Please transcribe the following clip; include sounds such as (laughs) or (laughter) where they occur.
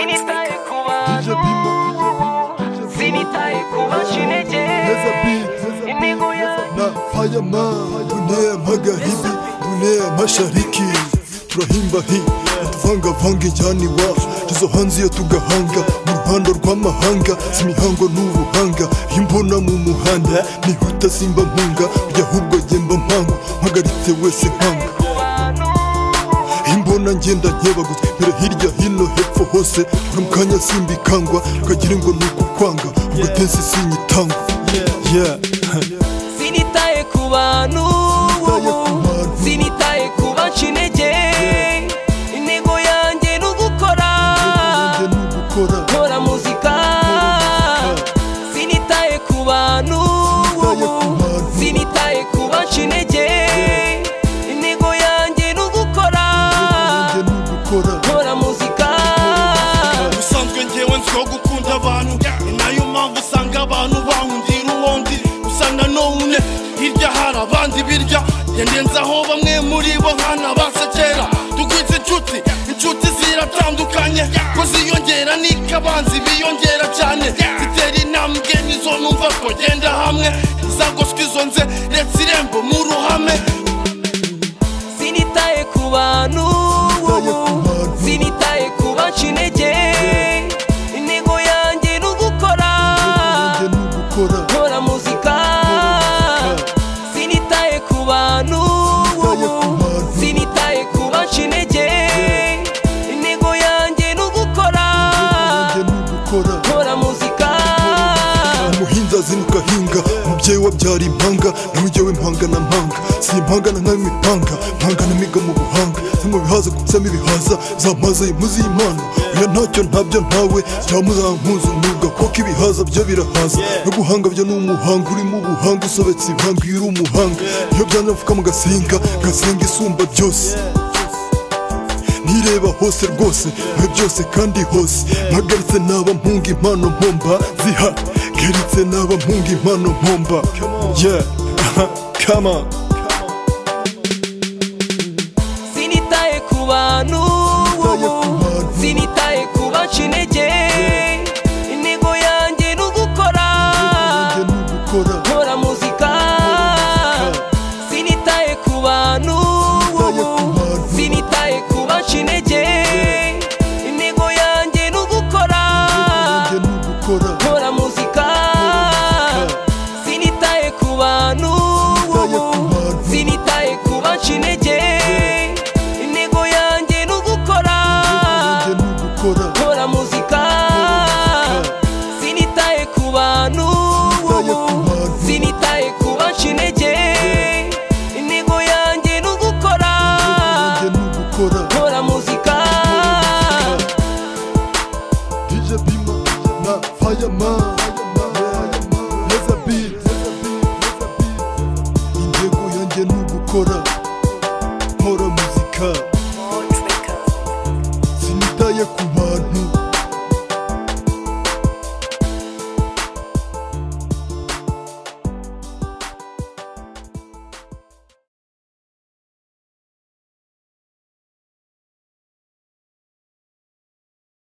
sinitaye ku bantu sinitaye ku beat, intego yanjye fireman dunia magharibi dunia mashariki turahimba hi. Tuvangavanga injyana iwacu tuzo hanze iyo tugahanga mu ruhando rw'amahanga si imihango n'ubuhanga iyo mbona mu muhanda nihuta simba mpunga ujya ahubwo gemba mpango mpagaritse wese nkanga imbona ngenda nkebaguzwa mbere hirya hino hepfo hose. Buri mu kanya simbikangwa ukagira ngo ni ukukwanga ubwo tensi sinyitangwa sinitaye ku bantu. Sinitaye ku baca intege intego yanjye ni ugukora. Nkora muzika. Sinitaye ku bantu. Birya yandenzaho bamwe muri bo nkana basekera. Tugwitse inshuti inshuti ziratandukanye. Ko ziyongera niko abanzi biyongera cyane. Zitera intambwe nizo numva twagenda hamwe. Izagoswe izo nze ku bantu. Sinitaye ku baca intege. Intego yanjye ni ugukora. Wabyara impanga nawe ujyewe impanga na mpanga si impanga na nkanywa impanga mpanga na miga mu buhanga mu bihaza gusamo ibihaza zamaze imuzi y'impano oya ntacyo ntabyo ntawe cyangwa muzampuza umwuga kuko ibihaza byo birahaza no guhanga byo ni umuhanga urimo ubuhanga usobetse ibihanga iyo uri umuhanga iyo byanze mfuka mu gasinga gasenga isumba byose nireba hose rwose we byose kandi hose mpagaritse naba mpunga impano mpomba ziha. Geritse naba mpunga impano mpomba. Yeah. (laughs) Come on. Sinitaye ku bantu. sinitaye ku baca intege intego yanjye ni ugukora. Bantu sinitaye kuba nshinege intege intego yanjye ni ugukora nkora muzika. DJ Bima na Fireman. Heza beat intego yanjye ni ugukora nkora muzika. Sinitaye ku